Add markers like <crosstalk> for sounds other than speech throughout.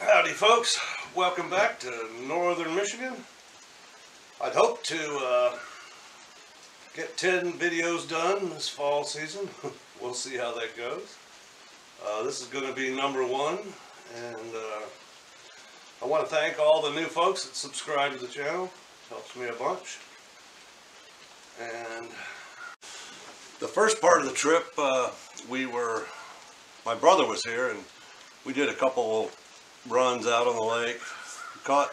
Howdy folks, welcome back to Northern Michigan. I'd hope to uh, get 10 videos done this fall season. <laughs> we'll see how that goes. Uh, this is going to be number one and uh, I want to thank all the new folks that subscribe to the channel. Helps me a bunch. And the first part of the trip, uh, we were, my brother was here and we did a couple runs out on the lake. Caught,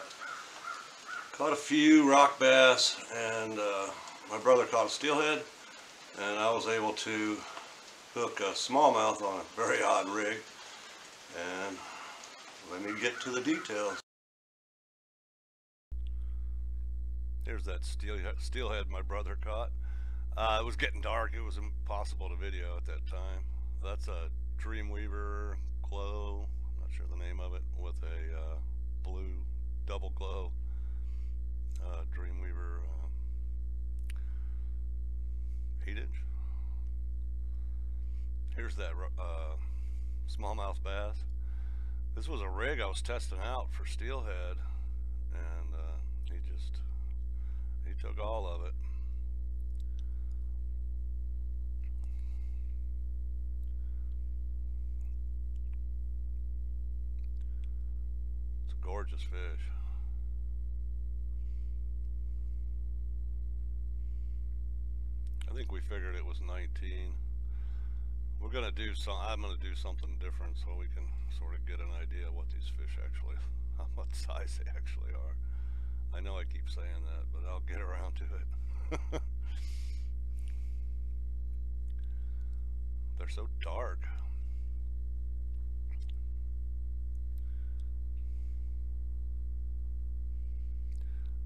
caught a few rock bass and uh, my brother caught a steelhead and I was able to hook a smallmouth on a very odd rig and let me get to the details. Here's that steelhead, my brother caught. Uh, it was getting dark. It was impossible to video at that time. That's a Dreamweaver glow. I'm not sure the name of it with a uh, blue double glow uh, Dreamweaver uh, 8 inch. Here's that uh, smallmouth bass. This was a rig I was testing out for steelhead and uh, he just he took all of it. Gorgeous fish. I think we figured it was 19 we're gonna do some I'm gonna do something different so we can sort of get an idea what these fish actually <laughs> what size they actually are. I know I keep saying that but I'll get around to it. <laughs> They're so dark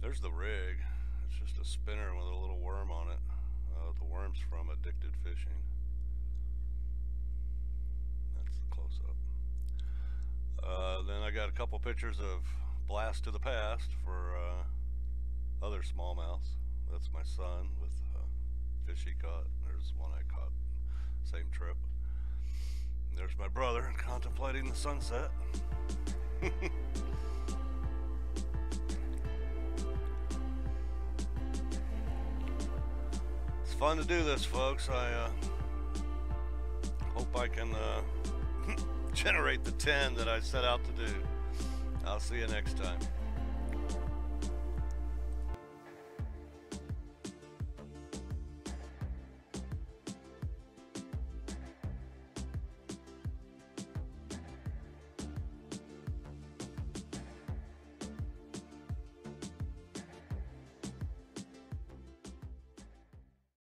there's the rig it's just a spinner with a little worm on it uh, the worm's from addicted fishing That's the close-up. Uh, then I got a couple pictures of Blast to the Past for uh, other smallmouths. That's my son with uh, fish he caught. There's one I caught same trip. There's my brother contemplating the sunset. <laughs> fun to do this, folks. I uh, hope I can uh, <laughs> generate the 10 that I set out to do. I'll see you next time.